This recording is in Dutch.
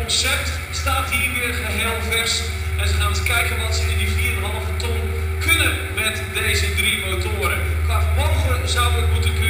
concept staat hier weer geheel vers. En ze gaan eens kijken wat ze in die 4,5 ton kunnen met deze drie motoren. Qua vermogen zou het moeten kunnen.